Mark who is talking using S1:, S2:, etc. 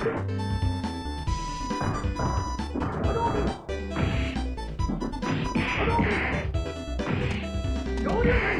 S1: g h you